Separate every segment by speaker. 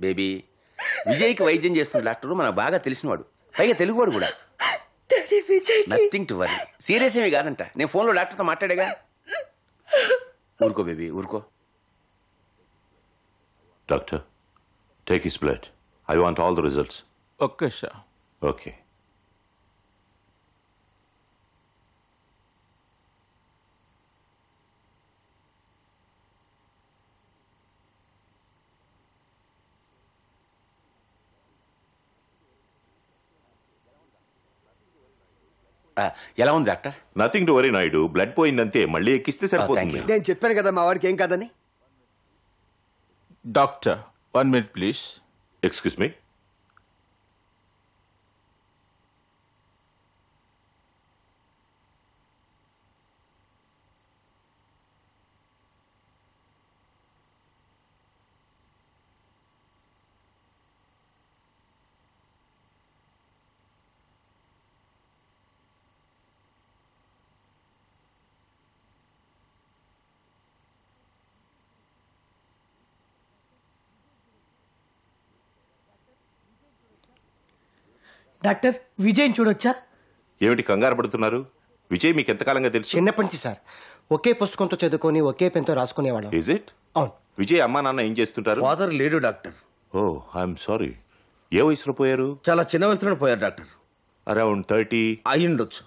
Speaker 1: Baby. విజయ్కి వైద్యం చేస్తున్న డాక్టర్ మనకు బాగా తెలిసినవాడు. పైగా తెలుగువాడు కూడా. నథింగ్ టు వరీ సీరియస్ ఏమీ కాదంట. నేను ఫోన్లో డాక్టర్తో మాట్లాడేగా ఊరుకో బేబీ ఊరుకో.
Speaker 2: Doctor take his blood I want all the results
Speaker 3: okay sir
Speaker 2: okay
Speaker 1: ఎలా ఉంది doctor?
Speaker 2: Nothing to worry Naidu. Blood పోయిందంతే మళ్ళీ ఎక్కిస్తే సరిపోతుంది.
Speaker 4: నేను చెప్పాను కదా మా వాడికి ఏం కాదని?
Speaker 3: Doctor one minute please
Speaker 2: excuse me
Speaker 5: doctor Vijay చూడొచ్చా?
Speaker 2: ఏమిటి కంగారు పడుతున్నారు? విజయ్ మీకు ఎంతకాలంగా తెలుసు?
Speaker 4: చిన్నప్పటి నుంచి సార్. ఒకే పుస్తకంతో చదువుకొని ఒకే పెన్తో రాసుకునేవాళ్ళం.
Speaker 2: ఇజ్ ఇట్
Speaker 4: అవును.
Speaker 2: విజయ్ అమ్మా నాన్న ఏం చేస్తుంటారు?
Speaker 6: ఫాదర్ లేడు డాక్టర్.
Speaker 2: ఓ ఐఎమ్ సారీ ఏ వయసులో పోయారు?
Speaker 6: చాలా చిన్న వయసులోనే పోయారు డాక్టర్.
Speaker 2: అరౌండ్ థర్టీ
Speaker 6: అయ్యుండొచ్చు.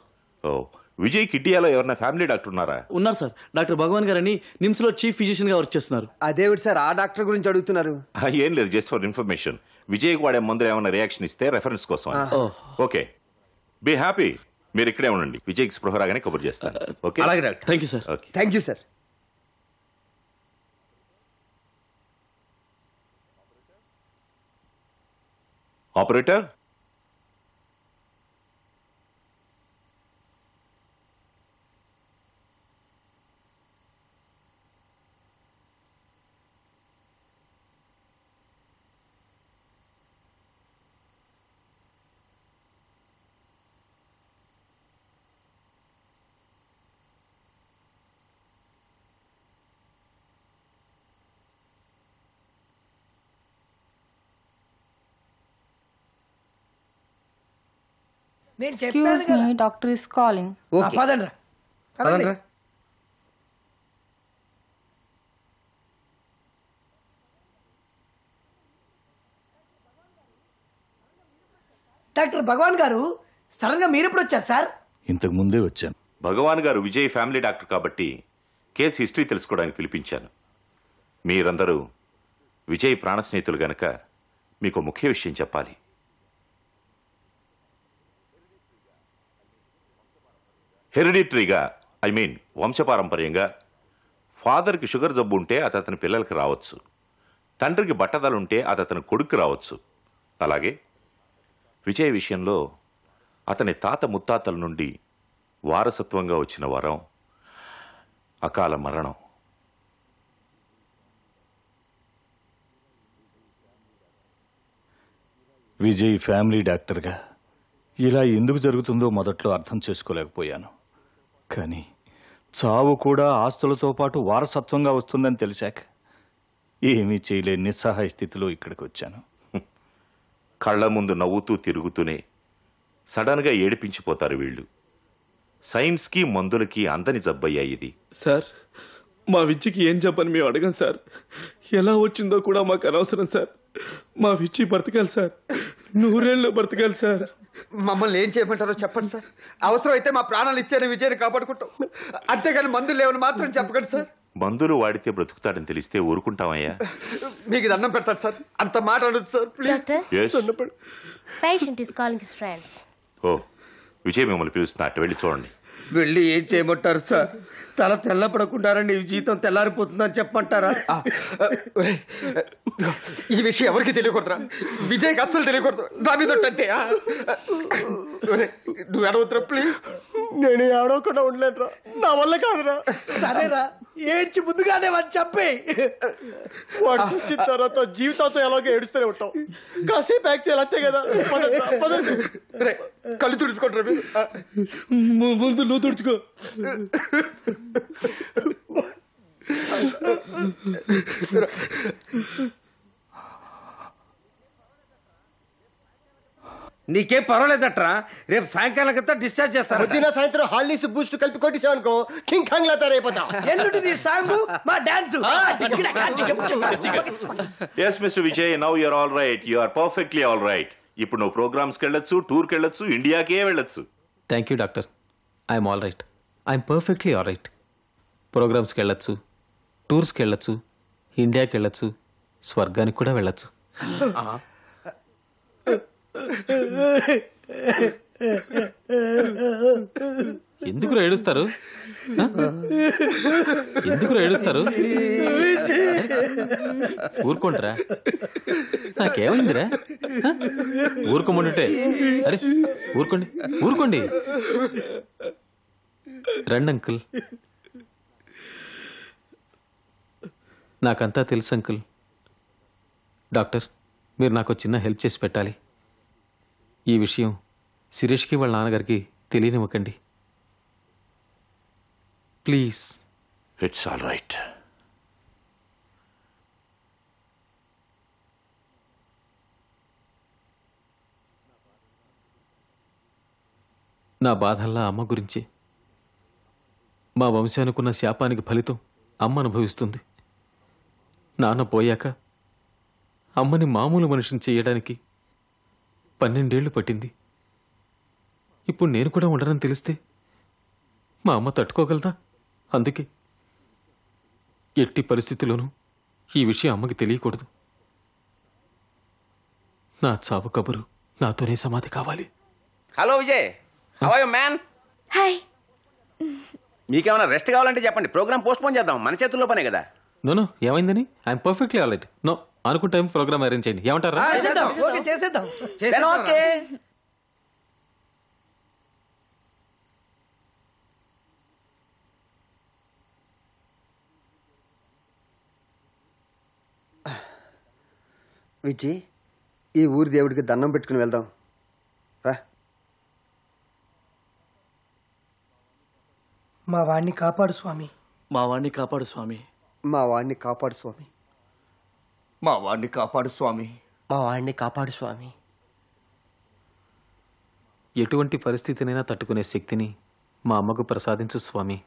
Speaker 2: ఓ విజయ్ కిడ్డియాలో ఎవరైనా ఫ్యామిలీ డాక్టర్ ఉన్నారా?
Speaker 7: ఉన్నారు సార్. డాక్టర్ భగవాన్ గారని నిమ్స్లో చీఫ్ ఫిజిషియన్గా వర్క్ చేస్తున్నారు.
Speaker 4: అదేవిటి సార్ ఆ డాక్టర్ గురించి అడుగుతున్నారు?
Speaker 2: ఆ, ఏం లేదు జస్ట్ ఫర్ ఇన్ఫర్మేషన్ విజయ్ వాడే మందులు ఏమైనా రియాక్షన్ ఇస్తే రెఫరెన్స్ కోసం ఓకే. బీ హ్యాపీ మీరు ఇక్కడే ఉండండి. విజయ్కి స్పృహ రాగానే కబుర్ చేస్తాను. ఓకే?
Speaker 6: అలాగే doctor.
Speaker 7: Thank you sir
Speaker 2: okay.
Speaker 4: Thank you sir
Speaker 2: operator
Speaker 5: నేను చెప్పాను కదా. ఆ, పదండ్రా. పదండి.
Speaker 6: పదండ్రా.
Speaker 5: డాక్టర్ భగవాన్ గారు సడన్గా మీరు ఎప్పుడు వచ్చారు సార్?
Speaker 3: ఇంతకు ముందే వచ్చాను.
Speaker 2: భగవాన్ గారు విజయ్ ఫ్యామిలీ డాక్టర్ కాబట్టి కేసు హిస్టరీ తెలుసుకోవడానికి పిలిపించాను. మీరందరూ విజయ్ ప్రాణ స్నేహితులు గనక మీకు ముఖ్య విషయం చెప్పాలి. హెరిడిటరీగా ఐ మీన్ వంశపారంపర్యంగా ఫాదర్కి షుగర్ జబ్బు ఉంటే అది అతని పిల్లలకి రావచ్చు. తండ్రికి బట్టదలుంటే అది అతని కొడుకు రావచ్చు. అలాగే విజయ్ విషయంలో అతని తాత ముత్తాతల నుండి వారసత్వంగా వచ్చిన వరం అకాల మరణం.
Speaker 3: విజయ్ ఫ్యామిలీ డాక్టర్గా ఇలా ఎందుకు జరుగుతుందో మొదట్లో అర్థం చేసుకోలేకపోయాను. కానీ చావు కూడా ఆస్తులతో పాటు వారసత్వంగా వస్తుందని తెలిసాక ఏమీ చేయలేని నిస్సహాయ స్థితిలో ఇక్కడికి వచ్చాను
Speaker 2: కళ్ళ ముందు నవ్వుతూ తిరుగుతూనే సడన్గా ఏడిపించిపోతారు వీళ్ళు. సైన్స్కి మందులకి అందని జబ్బయ్యా ఇది.
Speaker 7: సార్ మా విచ్చికి ఏం చెప్పని మేము అడగం సార్. ఎలా వచ్చిందో కూడా మాకు అనవసరం సార్. మా విచ్చి బ్రతకాలి సార్. నూరేళ్ళు బ్రతకాలి సార్.
Speaker 4: మమ్మల్ని ఏం చేయమంటారో చెప్పండి సార్. అవసరం అయితే మా ప్రాణాలు ఇచ్చేది విజయని కాపాడుకుంటాం. అంతేగాని మందులు లేవని మాత్రం చెప్పకండి సార్.
Speaker 2: మందులు వాడితే బ్రతుకుతాడని తెలిస్తే ఊరుకుంటామయ్యా.
Speaker 4: మీకు దండం పెడతారు సార్. అంత మాట అనొద్దు sir please
Speaker 8: doctor
Speaker 2: Yes?
Speaker 8: Patient is calling his friends
Speaker 2: oh Vijay మిమ్మల్ని పిలుస్తున్నా. అటు వెళ్ళి చూడండి.
Speaker 6: వెళ్ళి ఏం చేయమంటారు సార్? తల తెల్లపడకుండారని నీ జీతం తెల్లారిపోతుందని చెప్పమంటారా?
Speaker 4: ఒరేయ్, ఈ విషయం ఎవరికి తెలియకూడదురా? విజయ్కి అస్సలు తెలియకూడదు. నా మీద నువ్వు అడవుతురా ప్లీజ్
Speaker 7: నేను ఆడవకుండా ఉండలేట్రా నా వల్ల కాదురా.
Speaker 5: సరేరా ఏడ్చి ముందుగానే వచ్చి చెప్పి
Speaker 7: వాడు వచ్చిన తర్వాత జీవితంతో ఎలాగో ఏడుస్తూనే ఉంటాం. కాసేపు యాక్ట్ చేయాలి అంతే కదా.
Speaker 4: కళ్ళు తుడుచుకుంటారా
Speaker 7: ముందు నువ్వు తుడుచుకో.
Speaker 6: నీకేం పర్వాలేదట్రా? రేపు సాయంకాలం కదా డిశ్చార్జ్ చేస్తాను
Speaker 4: పొద్దున సాయంత్రం హాల్నీస్ బూస్ట్ కలిపి కొట్టేసావనుకో కింగ్ ఖాంగ్ లా తయారైపోతాం
Speaker 5: ఎల్లుండి నీ సాంగ్ మా dance
Speaker 2: yes mister Vijay now you're all right you are perfectly all right ఇప్పుడు నువ్వు ప్రోగ్రామ్స్కి వెళ్ళొచ్చు టూర్కి వెళ్ళొచ్చు. ఇండియాకే వెళ్ళొచ్చు
Speaker 9: thank you doctor I'm all right I'm perfectly all right ప్రోగ్రామ్స్కి వెళ్ళొచ్చు టూర్స్కి వెళ్ళొచ్చు ఇండియాకి వెళ్ళొచ్చు స్వర్గానికి కూడా వెళ్ళొచ్చు. ఎందుకు ఏడుస్తారు? ఎందుకు ఏడుస్తారు? ఊరుకోండిరా. నాకేమైందిరా? ఆ? ఊరుకోమంటుంటే. అరే ఊరుకోండి ఊరుకోండి. రండి అంకుల్. నాకంతా తెలుసు అంకుల్. డాక్టర్ మీరు నాకు చిన్న హెల్ప్ చేసి పెట్టాలి. ఈ విషయం శిరీష్కి వాళ్ళ నాన్నగారికి తెలియనివ్వకండి. ప్లీజ్.
Speaker 2: ఇట్స్ ఆల్ రైట్
Speaker 9: నా బాధల్లా అమ్మ గురించి. మా వంశానుకున్న శాపానికి ఫలితం అమ్మ అనుభవిస్తుంది. నాన్న పోయాక అమ్మని మామూలు మనిషిని చేయడానికి పన్నెండేళ్ళు పట్టింది. ఇప్పుడు నేను కూడా ఉండనని తెలిస్తే మా అమ్మ తట్టుకోగలదా? అందుకే ఎట్టి పరిస్థితుల్లోనూ ఈ విషయం అమ్మకి తెలియకూడదు. నా చావు కబురు నాతోనే సమాధి కావాలి.
Speaker 1: Hello Vijay how are you man
Speaker 10: hi
Speaker 1: మీకేమైనా రెస్ట్ కావాలంటే చెప్పండి ప్రోగ్రామ్ పోస్ట్ పోన్ చేద్దాం మన చేతుల్లో పనే కదా.
Speaker 9: నో నో ఏమైందని? I'm perfectly all right no అనుకుంటే ప్రోగ్రామ్ అరేంజ్ చేయండి. ఏమంటారా.
Speaker 4: విజయ్ ఈ ఊరి దేవుడికి దండం పెట్టుకుని వెళ్దాం. రా.
Speaker 5: మా వాడిని కాపాడు స్వామి.
Speaker 3: మా వాడిని కాపాడు స్వామి.
Speaker 4: మా వాడిని కాపాడు స్వామి.
Speaker 6: మా వాడిని కాపాడు స్వామి.
Speaker 4: మా వాడిని కాపాడు స్వామి.
Speaker 9: ఎటువంటి పరిస్థితినైనా తట్టుకునే శక్తిని మా అమ్మకు ప్రసాదించు స్వామి.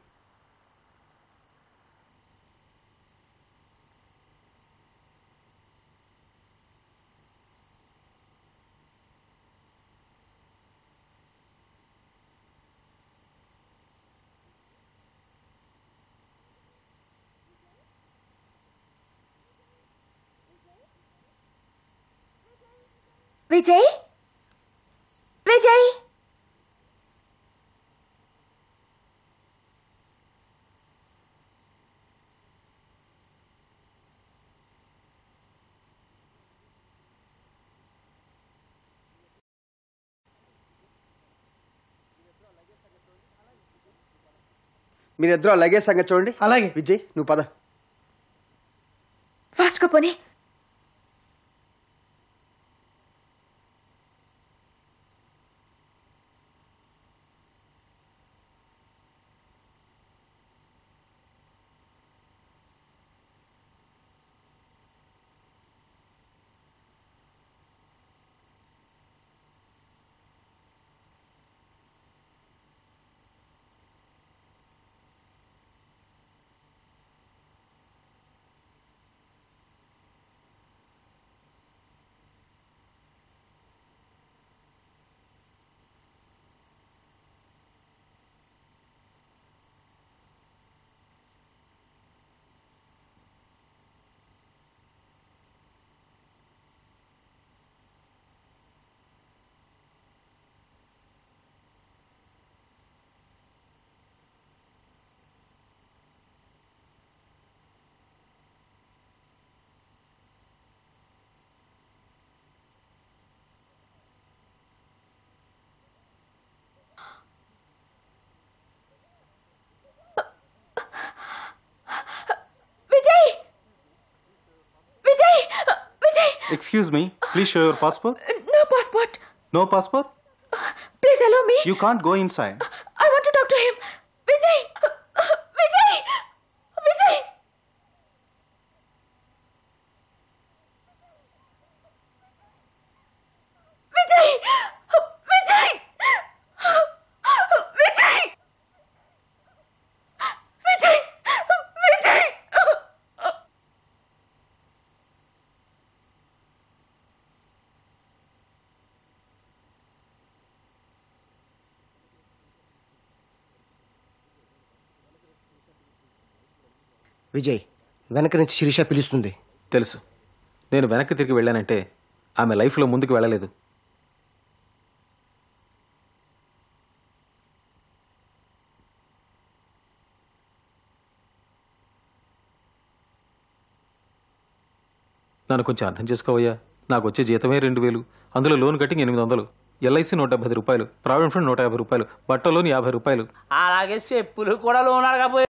Speaker 10: విజయ్? విజయ్?
Speaker 4: మీరిద్దరూ అలాగే సంగతి చూడండి.
Speaker 5: అలాగే.
Speaker 4: విజయ్ నువ్వు పద.
Speaker 10: ఫాస్ట్గా పోనీ.
Speaker 9: Excuse
Speaker 10: me, please show
Speaker 9: your passport. Uh, no passport.
Speaker 10: No passport? Uh, please allow me. You can't go inside.
Speaker 11: Vijay వెనక నుంచి శిరీష పిలుస్తుంది.
Speaker 9: తెలుసు. నేను వెనక్కి తిరిగి వెళ్ళానంటే ఆమె లైఫ్లో ముందుకు వెళ్ళలేదు. నన్ను కొంచెం అర్థం చేసుకోవయ్యా. నాకు వచ్చే జీతమే రెండు వేలు. అందులో లోన్ కట్టింగ్ ఎనిమిది వందలు. ఎల్ఐసి నూట డెబ్బై రూపాయలు. ప్రావిడెంట్ ఫండ్ నూట యాభై రూపాయలు. బట్టలోని యాభై రూపాయలు.
Speaker 10: అలాగే చెప్పులు కూడా లోన్ అడగపోయి